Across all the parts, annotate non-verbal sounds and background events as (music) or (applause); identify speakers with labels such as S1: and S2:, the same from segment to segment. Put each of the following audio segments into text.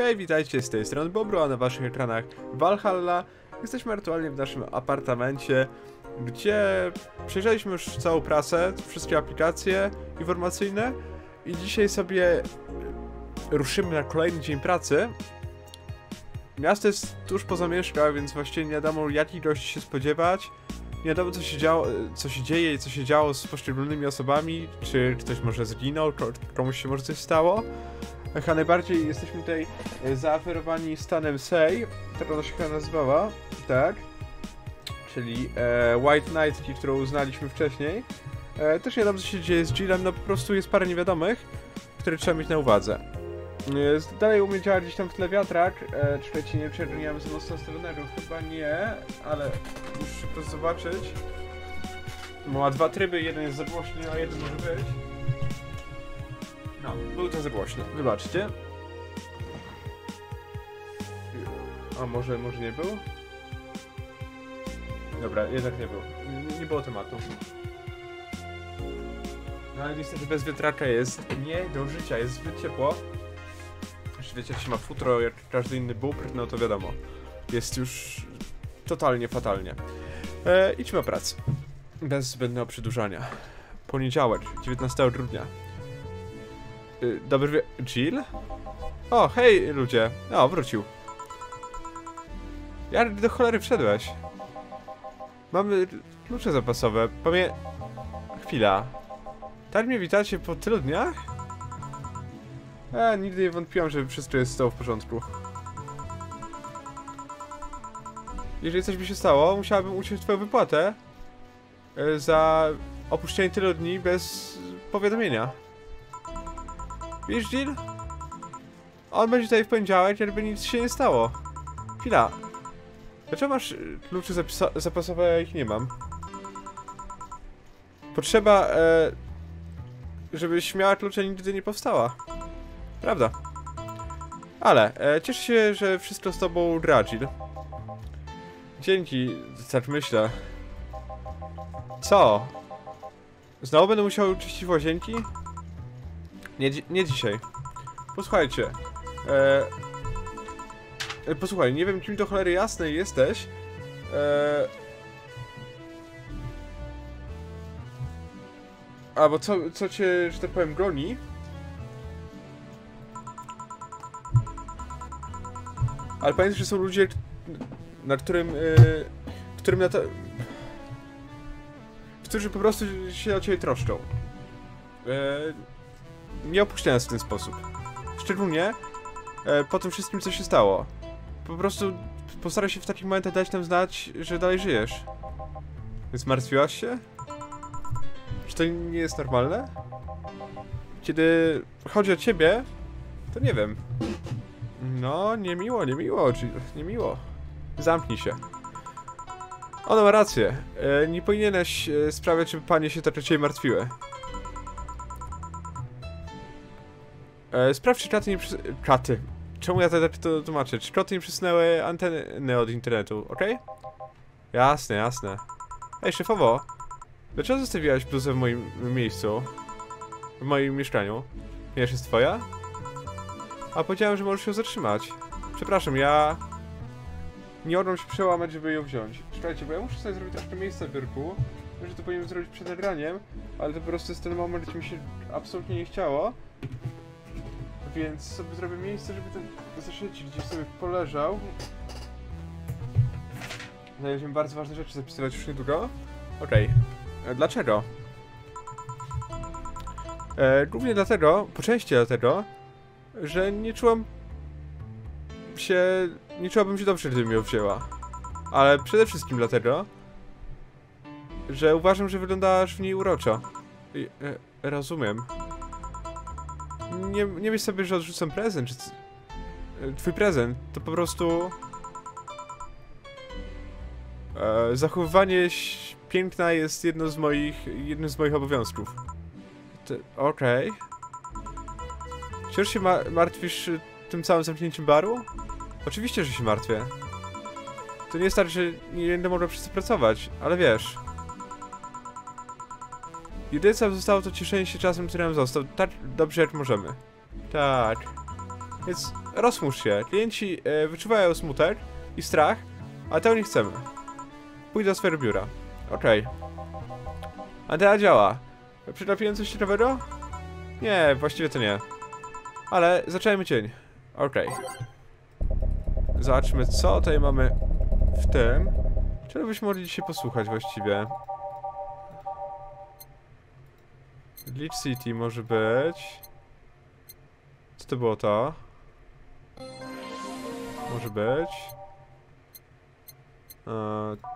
S1: Hej, witajcie z tej strony Bobro, a na waszych ekranach Valhalla. Jesteśmy aktualnie w naszym apartamencie, gdzie przejrzeliśmy już całą prasę, wszystkie aplikacje informacyjne i dzisiaj sobie ruszymy na kolejny dzień pracy. Miasto jest tuż po zamieszkach, więc właściwie nie wiadomo jakiej ilości się spodziewać. Nie wiadomo co się, działo, co się dzieje i co się działo z poszczególnymi osobami, czy ktoś może zginął, ko- komuś się może coś stało. A najbardziej jesteśmy tutaj e, zaaferowani stanem Sej, która ona się chyba nazywała, tak? Czyli e, White Knightki, którą uznaliśmy wcześniej. E, też nie co się dzieje z Jillem, no po prostu jest parę niewiadomych, które trzeba mieć na uwadze. E, z- dalej u mnie działa gdzieś tam w tle wiatrak, e, czekajcie, nie wiem za mocno stronnego, chyba nie, ale muszę szybko zobaczyć. Ma dwa tryby, jeden jest za głośny, a jeden może być. No, był to za głośno. Wybaczcie. A może, może nie był? Dobra, jednak nie był. Nie, nie było tematu. No ale niestety bez wiatraka jest nie do życia, jest zbyt ciepło. Jeśli wiecie, jak się ma futro jak każdy inny bubr, no to wiadomo. Jest już totalnie fatalnie. E, idźmy o pracę. Bez zbędnego przedłużania. Poniedziałek, 19 grudnia. Y, Dobry wie... Jill? O, hej ludzie. O, wrócił. Jak do cholery wszedłeś? Mamy klucze zapasowe. Pamię... Chwila. Tak mnie witacie po tylu dniach? E, nigdy nie wątpiłam, że wszystko jest w porządku. Jeżeli coś by się stało, musiałabym uciąć twoją wypłatę e, za opuszczenie tylu dni bez powiadomienia. Wiesz, Jill? On będzie tutaj w poniedziałek, jakby nic się nie stało. Chwila. Dlaczego masz y, zapisa- zapasowe, ja ich nie mam? Potrzeba, e, żebyś miała klucze, nigdy nie powstała. Prawda. Ale, e, cieszę się, że wszystko z tobą gra, Jill. Dzięki, tak myślę. Co? Znowu będę musiał czyścić łazienki? Nie, nie dzisiaj. Posłuchajcie. E, e, posłuchaj, nie wiem kim do cholery jasnej jesteś. E, albo co, co cię, że tak powiem, goni. Ale pamiętaj, że są ludzie, na którym, e, którym na to... Którzy po prostu się o ciebie troszczą. E, nie opuszczając w ten sposób. Szczególnie e, po tym wszystkim, co się stało. Po prostu postaraj się w takich momentach dać nam znać, że dalej żyjesz. Zmartwiłaś się? Czy to nie jest normalne? Kiedy chodzi o ciebie, to nie wiem. No, niemiło, niemiło, Jill, niemiło. Zamknij się. Ona ma rację. E, nie powinieneś e, sprawiać, żeby panie się tak ciebie martwiły. E, sprawdź, czy kraty nie przys... Kraty. Czemu ja tak to tłumaczę? Czy kraty nie przesunęły anteny od internetu, okej? Jasne, jasne. Ej, szefowo. Dlaczego zostawiłaś bluzę w moim miejscu? W moim mieszkaniu? Nie jest twoja? A powiedziałem, że możesz ją zatrzymać. Przepraszam, ja... Nie mogę się przełamać, żeby ją wziąć. Czekajcie, bo ja muszę sobie zrobić troszkę miejsca w biurku. Że to powinienem zrobić przed nagraniem, ale to po prostu jest ten moment, gdzie mi się absolutnie nie chciało. Więc sobie zrobię miejsce, żeby ten zeszycik gdzieś sobie poleżał. Będziemy bardzo ważne rzeczy zapisywać już niedługo. Okej. E, Dlaczego? E, głównie dlatego, po części dlatego, że nie czułam się... Nie czułabym się dobrze, gdybym ją wzięła. Ale przede wszystkim dlatego, że uważam, że wyglądasz w niej uroczo. I, e, rozumiem. Nie, nie myśl sobie, że odrzucam prezent, czy... Twój prezent to po prostu... E, zachowywanie piękna jest jedno z moich... jednym z moich obowiązków. Okej. Wciąż się ma martwisz y, tym całym zamknięciem baru? Oczywiście, że się martwię. To nie jest tak, że nie będę mogła przez to pracować, ale wiesz... Jedyne zostało to cieszenie się czasem, który nam został. Tak dobrze jak możemy. Tak. Więc rozmusz się. Klienci e, wyczuwają smutek i strach, a tego nie chcemy. Pójdź do swojego biura. Okej. Antena działa. Przytrafiłem coś ciekawego? Nie, właściwie to nie. Ale zaczęliśmy dzień. Okej. Zobaczmy, co tutaj mamy w tym. Czego byśmy mogli dzisiaj posłuchać właściwie? Glitch City może być. Co to było to? Może być. E,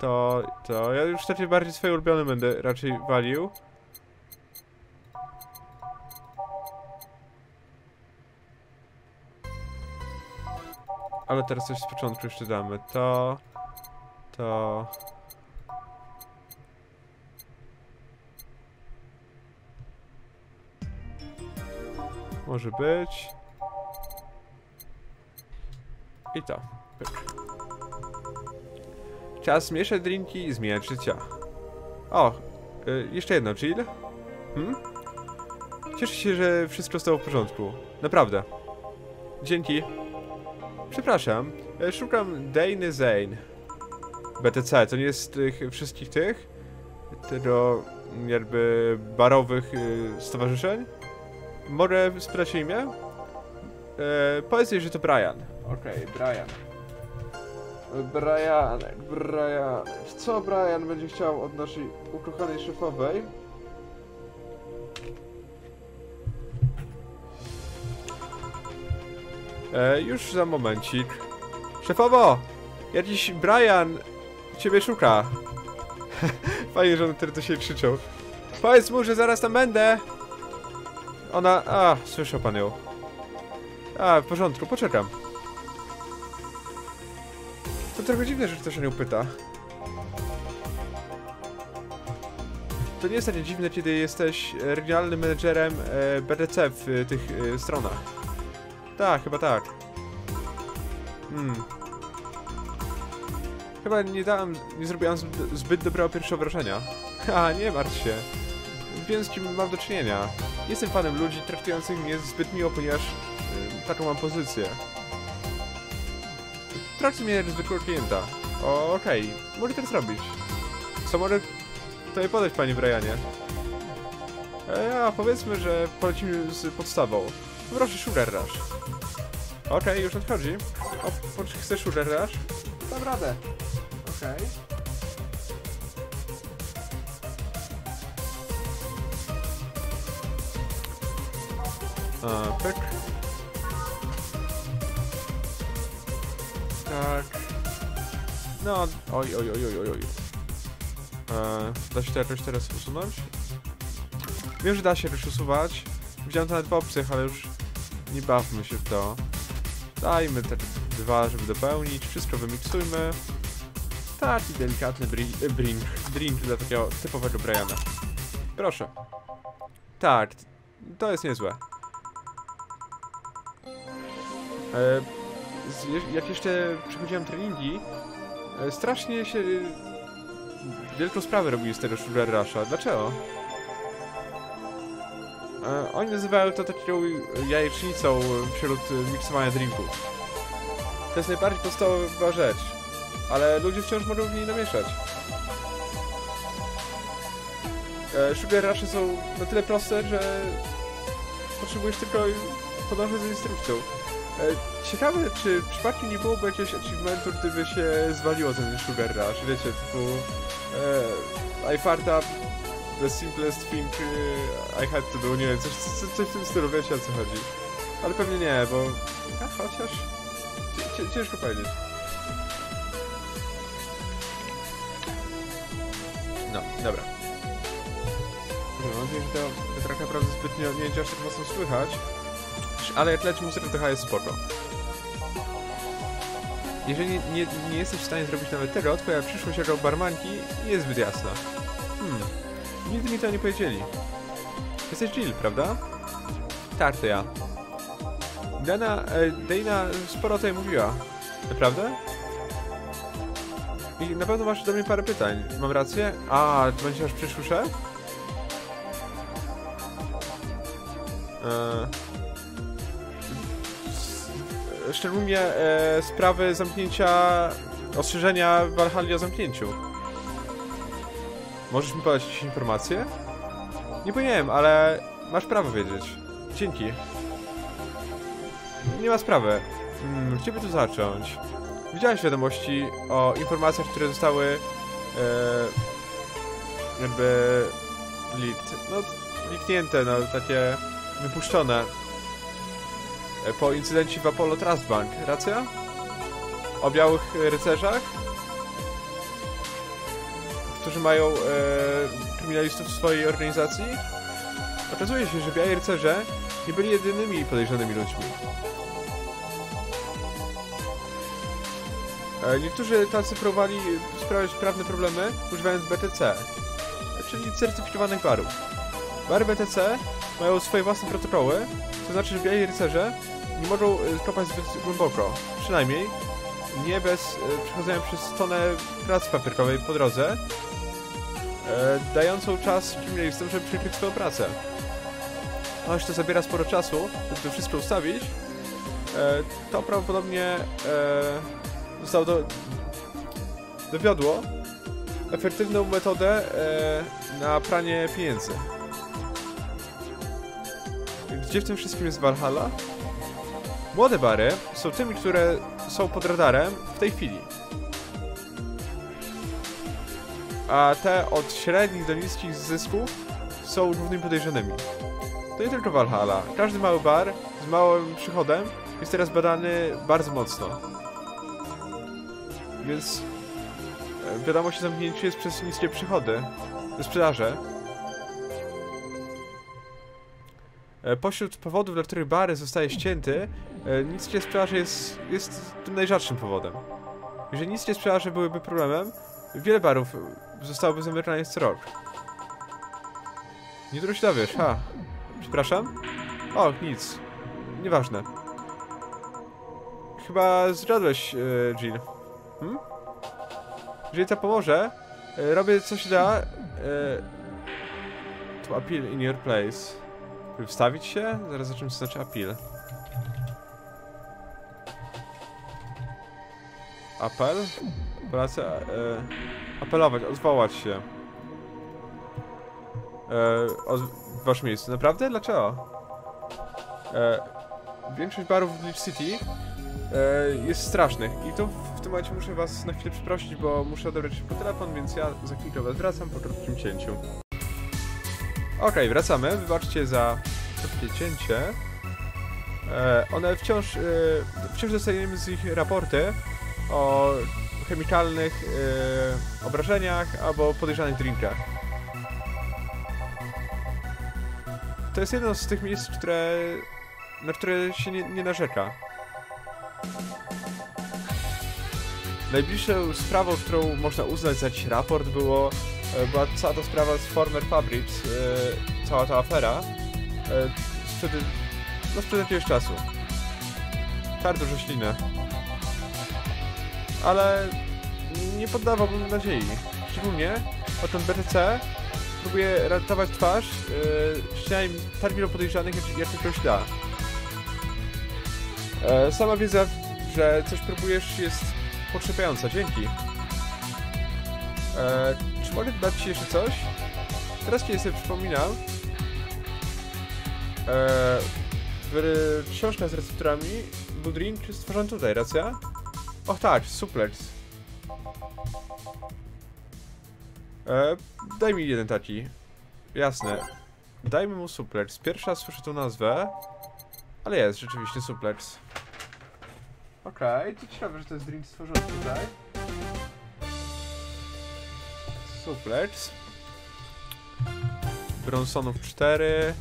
S1: to, to. Ja już takie bardziej swoje ulubione będę raczej walił. Ale teraz coś z początku jeszcze damy. To. To. Może być. I to. Pyk. Czas mieszać drinki i zmieniać życia. O, y, jeszcze jedno, chill. Hmm? Cieszę się, że wszystko stało w porządku. Naprawdę. Dzięki. Przepraszam, e, szukam Dane Zane. BTC, to nie jest tych wszystkich tych? Tego jakby barowych y, stowarzyszeń? Mogę spytać imię? E, powiedz jej, że to Brian. Okej, Brian. Brian, Brian. Co Brian będzie chciał od naszej ukochanej szefowej? E, już za momencik. Szefowo! Jakiś Brian ciebie szuka. (laughs) Fajnie, że one teraz do siebie krzyczą. Powiedz mu, że zaraz tam będę! Ona... A, słyszał pan ją. A, w porządku, poczekam. To trochę dziwne, że ktoś o nią pyta. To nie jest takie dziwne, kiedy jesteś regionalnym menedżerem e, BDC w tych e, stronach. Tak, chyba tak. Hmm. Chyba nie dałem, nie zrobiłam zbyt, dobrego pierwszego wrażenia. (laughs) Ha, nie martw się. Wiem z kim mam do czynienia. Jestem fanem ludzi traktujących mnie zbyt miło, ponieważ y, taką mam pozycję. Traktuj mnie jak zwykłego klienta. Okej, mogę teraz robić. Co mogę tutaj podać, panie Brianie? E, a powiedzmy, że polecimy z podstawą. Proszę, Sugar Rush. Okej, już nadchodzi. O, chcesz Sugar Rush? Dam radę. Okej. A, pyk. Tak. No, oj, oj, oj, oj, oj. E, da się to jakoś teraz usunąć? Wiem, że da się jakoś usuwać. Widziałem to nawet w opcjach, ale już nie bawmy się w to. Dajmy te dwa, żeby dopełnić. Wszystko wymiksujmy. Taki delikatny drink, drink, drink dla takiego typowego Briana. Proszę. Tak, to jest niezłe. Jak jeszcze przechodziłem treningi, e, strasznie się e, wielką sprawę robili z tego Sugar Rusha. Dlaczego? E, oni nazywają to taką jajecznicą wśród e, miksowania drinków. To jest najbardziej podstawowa rzecz, ale ludzie wciąż mogą w niej namieszać. E, Sugar Rushy są na tyle proste, że potrzebujesz tylko podążać za instrukcją. E, Ciekawe, czy przypadkiem nie byłoby jakiegoś achievementu, gdyby się zwaliło ten Sugar Rush, wiecie, typu e, I farted up the simplest thing e, I had to do, nie wiem, coś, coś, coś w tym stylu, wiecie o co chodzi. Ale pewnie nie, bo... A, chociaż... Ciężko powiedzieć. No, dobra. Mam nadzieję, że to, to tak naprawdę zbytnio nie aż tak mocno słychać. Ale jak leci muzyka, to jest spoko. Jeżeli nie, nie, nie jesteś w stanie zrobić nawet tego, twoja przyszłość jako barmanki nie jest zbyt jasna. Hmm, nigdy mi to nie powiedzieli. Jesteś Jill, prawda? Tak, to ja. Dana, e, Dana sporo tej mówiła. Naprawdę? I na pewno masz do mnie parę pytań. Mam rację? A, to będzie nasz przyszły szef? Eee... szczególnie e, sprawy zamknięcia, ostrzeżenia Valhalla o zamknięciu. Możesz mi podać jakieś informacje? Nie powinienem, ale masz prawo wiedzieć. Dzięki. Nie ma sprawy. Hmm, gdzie by tu zacząć? Widziałeś wiadomości o informacjach, które zostały e, jakby leaked. No, leaknięte, no, takie wypuszczone po incydencie w Apollo Trust Bank. Racja? O białych rycerzach? Którzy mają e, kryminalistów w swojej organizacji? Okazuje się, że biali rycerze nie byli jedynymi podejrzanymi ludźmi. E, Niektórzy tacy próbowali sprawiać prawne problemy używając BTC, czyli certyfikowanych barów. Bary BTC mają swoje własne protokoły, to znaczy, że biali rycerze nie mogą e, kopać zbyt głęboko. Przynajmniej nie bez e, przechodzenia przez tonę pracy papierkowej po drodze, e, dającą czas kryminalistom, żeby przykryć swoją pracę. Choć to zabiera sporo czasu, żeby to wszystko ustawić, to prawdopodobnie zostało do, dowiodło efektywną metodę na pranie pieniędzy. Gdzie w tym wszystkim jest Valhalla? Młode bary są tymi, które są pod radarem w tej chwili. A te od średnich do niskich zysków są głównymi podejrzanymi. To nie tylko Valhalla. Każdy mały bar z małym przychodem jest teraz badany bardzo mocno. Więc e, wiadomość o zamknięciu jest przez niskie przychody, sprzedaże. Pośród powodów, dla których bary zostaje ścięty, e, niskie sprzedaże jest, jest tym najrzadszym powodem. Jeżeli niskie sprzedaże byłyby problemem, wiele barów zostałoby zamykanych co rok. Nie dużo się dowiesz, ha. Przepraszam? O, nic. Nieważne. Chyba zjadłeś, yy, Jill. Hmm? Jeżeli to pomoże, e, robię co się da. E, to appeal in your place. Wstawić się? Zaraz zobaczymy co znaczy. Apel? Apelacja, e, apelować, odwołać się. E, od, w waszym miejscu. Naprawdę? Dlaczego? E, większość barów w Glitch City e, jest strasznych i to w, tym momencie muszę was na chwilę przeprosić, bo muszę odebrać po telefon, więc ja za chwilkę was wracam po krótkim cięciu. Okej, wracamy. Wybaczcie za krótkie cięcie. E, one wciąż, e, wciąż dostajemy z nich raporty o chemikalnych e, obrażeniach albo podejrzanych drinkach. To jest jedno z tych miejsc, które, na które się nie, nie narzeka. Najbliższą sprawą, którą można uznać za jakiś raport było, była cała ta sprawa z Former Fabrics, e, cała ta afera, e, sprzed, no sprzed jakiegoś czasu. Twardo roślinę. Ale nie poddawałbym nadziei. Szczególnie o tym BTC próbuje ratować twarz, yy, ścianami tak wielu podejrzanych, jak, jak tylko się da. E, sama wiedza, że coś próbujesz jest pokrzepiająca, dzięki. E, czy mogę dać ci jeszcze coś? Teraz kiedy sobie przypominam, e, w książka z recepturami był drink stworzony tutaj, racja? Och tak, suplex. E, daj mi jeden taki. Jasne. Dajmy mu suplex. Pierwsza słyszę tą nazwę. Ale jest rzeczywiście suplex. Okej, okay, to ciekawe, że to jest drink stworzony tutaj. Suplex. Bronsonów 4.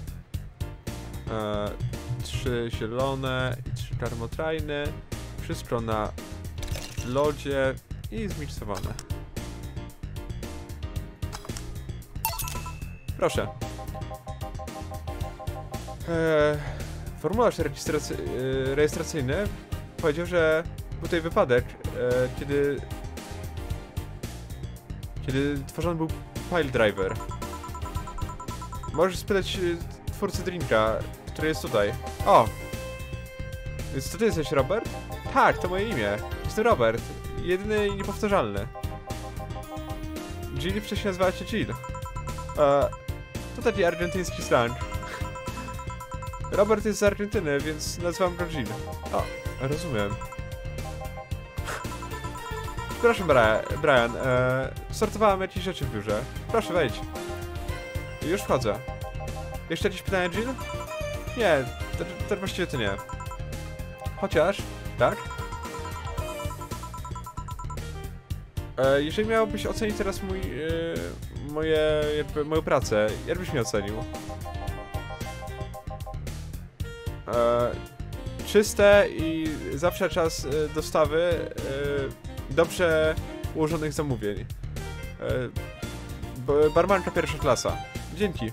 S1: E, 3 zielone i 3 karmotrajny. Wszystko na lodzie i zmiksowane. Proszę. Eee, formularz e, rejestracyjny powiedział, że był tutaj wypadek, e, kiedy kiedy tworzony był Pile Driver. Możesz spytać e, twórcy drinka, który jest tutaj. O! Więc to ty jesteś Robert? Tak, to moje imię. Jestem Robert. Jedyny i niepowtarzalny. Jill wcześniej nazywała cię Jill. E, to taki argentyński slang. Robert jest z Argentyny, więc nazywam go Jill. O, rozumiem. Bra- Brian. E, sortowałem jakieś rzeczy w biurze. Proszę, wejdź. Już wchodzę. Jeszcze jakieś pytania, Jill? Nie, to właściwie to nie. Chociaż, tak? E, jeżeli miałbyś ocenić teraz mój, e, moje, jakby, moją pracę, jak byś mnie ocenił? E, czyste i zawsze czas e, dostawy e, dobrze ułożonych zamówień. E, barmanka pierwsza klasa. Dzięki.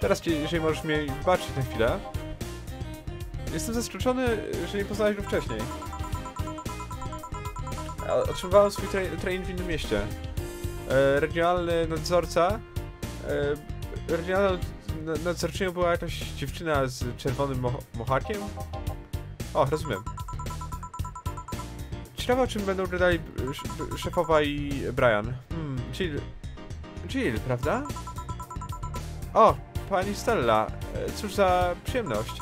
S1: Teraz, jeżeli możesz mi wybaczyć na chwilę. Jestem zaskoczony, że nie poznałeś go wcześniej. Otrzymywałem swój tra trening w innym mieście. E, regionalny nadzorca. E, regionalną na- nadzorczynią była jakaś dziewczyna z czerwonym mo mochakiem. O, rozumiem. Ciekawe o czym będą gadali e, sz- szefowa i Brian. Hmm, Jill. Jill, prawda? O, pani Stella. E, Cóż za przyjemność.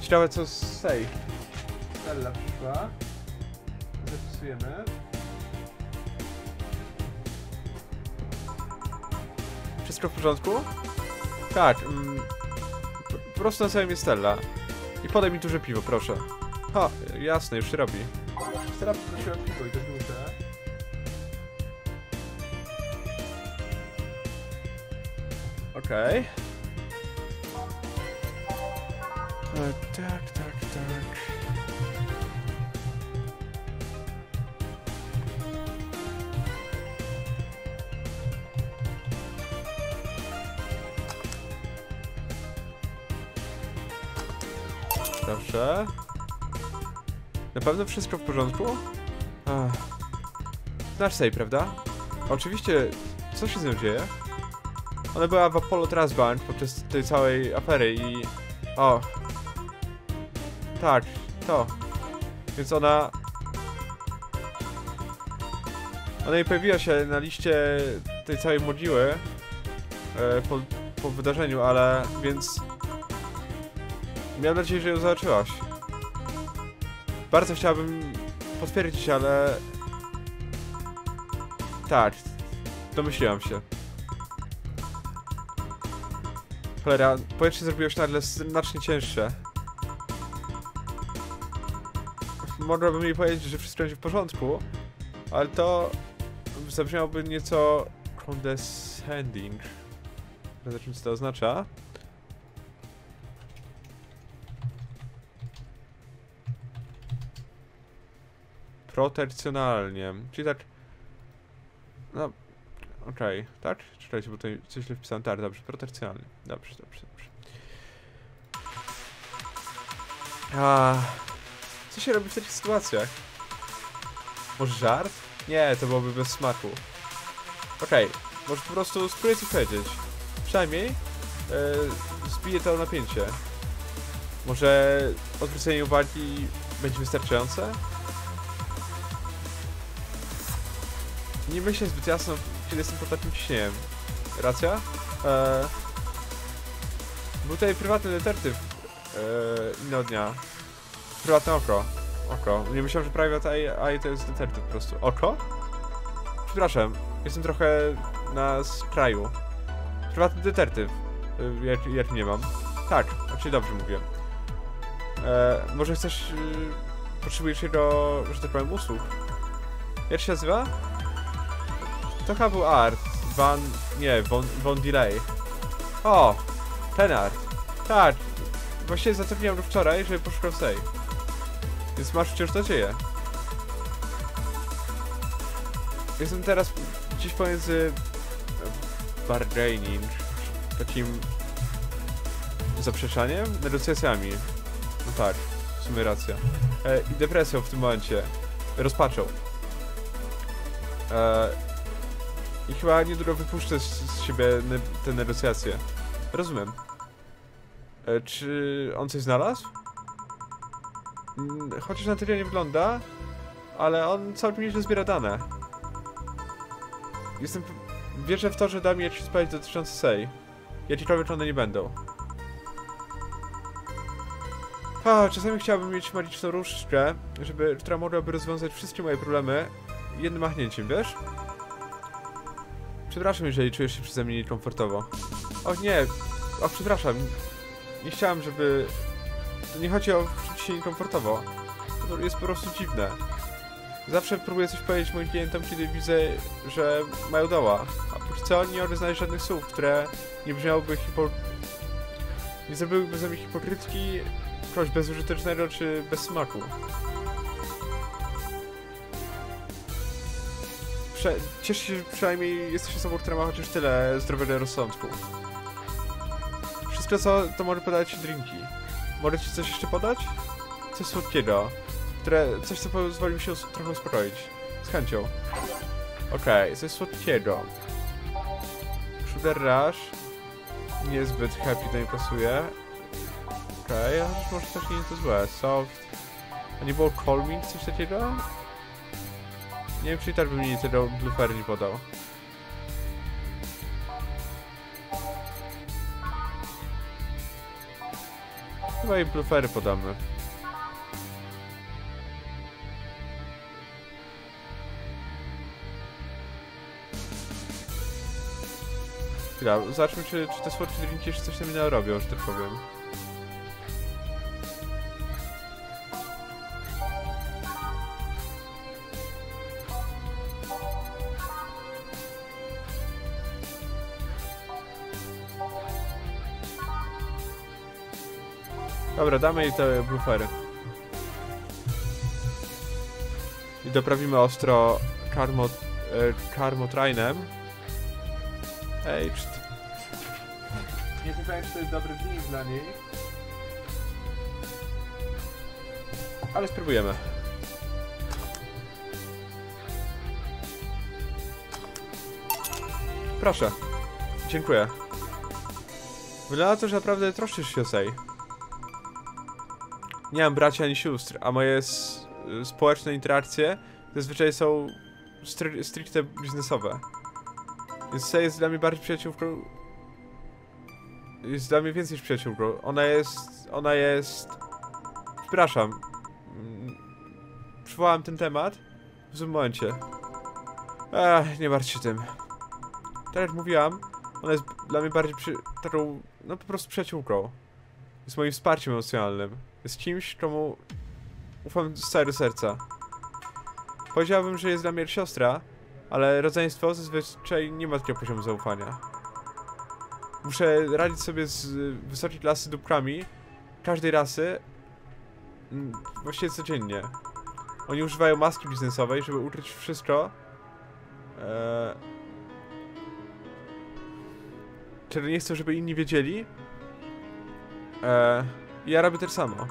S1: Ciekawe co z tej. Stella przyszła. Zapisujemy. Wszystko w porządku? Tak. Mm, po- prostu nazywa mnie Stella. I podaj mi duże piwo, proszę. O, jasne, już się robi. Stella poprosiła piwo i to duże. Okej. E, Tak, tak, tak. Proszę. Na pewno wszystko w porządku? Ach. Znasz Sej, prawda? Oczywiście, co się z nią dzieje? Ona była w Apollo Trust Bank podczas tej całej afery i... O. Tak, to. Więc ona... Ona nie pojawiła się na liście tej całej mogiły e, po, po wydarzeniu, ale... więc... Miałem nadzieję, że ją zobaczyłaś. Bardzo chciałabym potwierdzić, ale... Tak, domyśliłam się. Cholera, powietrze zrobiło się nagle znacznie cięższe. Mogłabym jej powiedzieć, że wszystko będzie w porządku, ale to zabrzmiałoby nieco condescending. Zobaczymy, co to oznacza. Protekcjonalnie. Czyli tak... No... Okej, tak? Czekajcie, bo tutaj coś źle wpisałem. Tak, dobrze, protekcjonalnie. Dobrze, dobrze, dobrze. A, co się robi w takich sytuacjach? Może żart? Nie, to byłoby bez smaku. Okej, może po prostu spróbuję coś powiedzieć. Przynajmniej e, zbije to napięcie. Może odwrócenie uwagi będzie wystarczające? Nie myślę zbyt jasno, kiedy jestem pod takim ciśnieniem. Racja? E, był tutaj prywatny detektyw e, innego dnia. Prywatne oko. Oko. Nie myślałem, że private eye, eye to jest detektyw po prostu. Oko? Przepraszam, jestem trochę na skraju. Prywatny detektyw. E, jak, jak nie mam. Tak, czyli dobrze mówię. E, może chcesz... E, potrzebujesz jego, że tak powiem, usług. Jak się nazywa? To chyba Art. Van... nie, Von, von Delay. O! Ten Art. Tak. Właściwie zatrudniłem go wczoraj, żeby poszukał tej. Więc masz wciąż nadzieję. Jestem teraz gdzieś pomiędzy... e, bargaining, takim... zaprzeczaniem? Negocjacjami. No tak, w sumie racja. E, I depresją w tym momencie. Rozpaczą. E, I chyba niedługo wypuszczę z, z siebie ne te negocjacje. Rozumiem. E, czy on coś znalazł? Mm, Chociaż na tyle nie wygląda, ale on całkiem nieźle zbiera dane. Jestem... Wierzę w to, że da mi jakieś sprawdzić dotyczące Sei. Ja ciekawy, czy one nie będą. A, czasami chciałbym mieć magiczną różdżkę, żeby, która mogłaby rozwiązać wszystkie moje problemy jednym machnięciem, wiesz? Przepraszam, jeżeli czujesz się przeze mnie niekomfortowo. O nie, o przepraszam. Nie chciałem, żeby... To nie chodzi o czuć się niekomfortowo. To jest po prostu dziwne. Zawsze próbuję coś powiedzieć moim klientom, kiedy widzę, że mają doła. A póki co nie mogę żadnych słów, które nie brzmiałyby hipo... Nie zrobiłyby ze mnie hipokrytki, kogoś bezużytecznego czy bez smaku. Prze cieszę się, że przynajmniej jesteś osobą, która ma chociaż tyle zdrowego rozsądku. Wszystko co, to może podać drinki. Mogę ci coś jeszcze podać? Coś słodkiego. Które, coś co pozwoli mi się trochę uspokoić. Z chęcią. Okej, coś słodkiego. Sugar Rush. Niezbyt happy to mi pasuje. Okej, okay, może też nie jest to złe. Soft. A nie było Colmint, coś takiego? Nie wiem, czy i tak by mi tego Blueberry nie podał. Chyba i Blueberry podamy. Chwila, zobaczmy, czy, czy te słodkie drinki jeszcze coś na mnie robią, że tak powiem. Dobra, damy jej te bluefery. I doprawimy ostro karmo, e, karmotrainem. Ej, czy to... Nie pewien, czy to jest dobry drink dla niej. Ale spróbujemy. Proszę. Dziękuję. Wygląda to, że naprawdę troszczysz się o Sei. Nie mam braci ani sióstr, a moje społeczne interakcje zazwyczaj są stry- stricte biznesowe. Więc Sei jest dla mnie bardziej przyjaciółką. Jest dla mnie więcej niż przyjaciółką. Ona jest. Ona jest. Przepraszam. Przywołałem ten temat w złym momencie. Ech, nie martw się tym. Tak jak mówiłam, ona jest dla mnie bardziej przy... taką, no po prostu przyjaciółką. Jest moim wsparciem emocjonalnym. Jest kimś, komu ufam z całego serca. Powiedziałbym, że jest dla mnie siostra, ale rodzeństwo zazwyczaj nie ma takiego poziomu zaufania. Muszę radzić sobie z y, wysokiej klasy dupkami każdej rasy mm, właściwie codziennie. Oni używają maski biznesowej, żeby ukryć wszystko. Eee, czego nie chcę, żeby inni wiedzieli. Eee, ja robię to samo.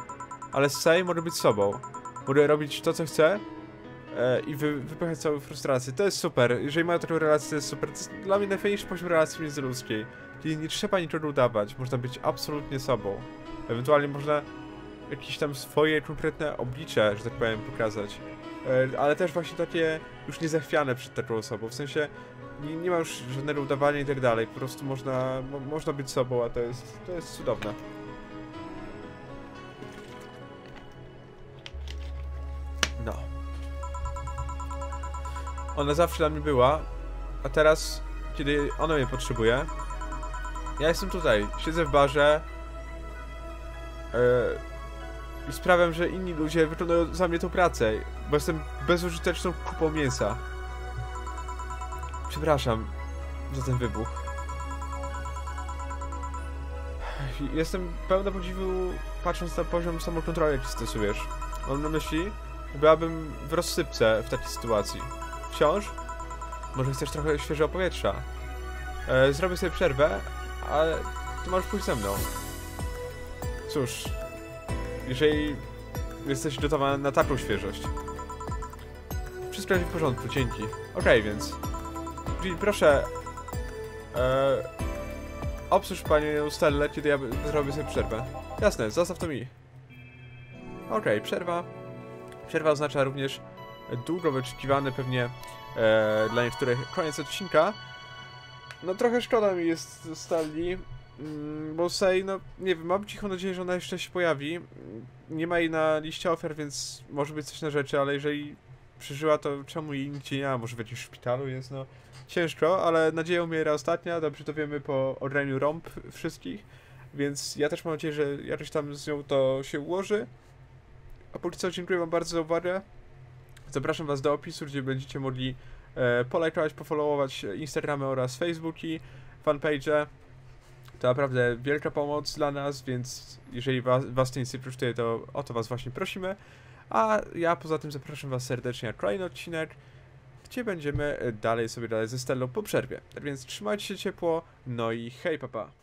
S1: Ale Sei może być sobą. Mogę robić to, co chcę e, i wy, wypychać całą frustrację. To jest super. Jeżeli mają taką relację, to jest super. To jest dla mnie najfajniejszy poziom relacji międzyludzkiej. Kiedy nie trzeba niczego udawać. Można być absolutnie sobą. Ewentualnie można jakieś tam swoje konkretne oblicze, że tak powiem, pokazać. E, ale też właśnie takie już niezachwiane przed taką osobą. W sensie nie, nie ma już żadnego udawania i tak dalej. Po prostu można, mo, można być sobą, a to jest, to jest cudowne. Ona zawsze dla mnie była, a teraz, kiedy ona mnie potrzebuje, ja jestem tutaj, siedzę w barze yy, i sprawiam, że inni ludzie wykonują za mnie tą pracę, bo jestem bezużyteczną kupą mięsa. Przepraszam za ten wybuch. Jestem pełna podziwu, patrząc na poziom samokontroli, jaki stosujesz. Mam na myśli, byłabym w rozsypce w takiej sytuacji. Wciąż? Może chcesz trochę świeżego powietrza? E, zrobię sobie przerwę, ale tu możesz pójść ze mną. Cóż, jeżeli jesteś gotowa na taką świeżość. Wszystko będzie w porządku, dzięki. Okej, więc. Jill, proszę. E, obsłuż panią Stellę, kiedy ja zrobię sobie przerwę. Jasne, zostaw to mi. Okej, przerwa. Przerwa oznacza również długo wyczekiwany pewnie e, dla niektórych koniec odcinka. No trochę szkoda mi jest Stali, mm, bo Sei, no nie wiem, mam cichą nadzieję, że ona jeszcze się pojawi. Nie ma jej na liście ofiar, więc może być coś na rzeczy, ale jeżeli przeżyła, to czemu jej nigdzie nie ma? Może w jakimś szpitalu jest, no ciężko, ale nadzieja umiera ostatnia, dobrze to wiemy po odraniu rąb wszystkich, więc ja też mam nadzieję, że jakoś tam z nią to się ułoży. A póki co dziękuję wam bardzo za uwagę. Zapraszam was do opisu, gdzie będziecie mogli e, polajkować, pofollowować Instagramy oraz Facebooki, fanpage. To naprawdę wielka pomoc dla nas, więc jeżeli was, was nic nie kosztuje, to o to was właśnie prosimy. A ja poza tym zapraszam was serdecznie na kolejny odcinek, gdzie będziemy dalej sobie dalej ze Stellą po przerwie. Tak więc trzymajcie się ciepło, no i hej papa.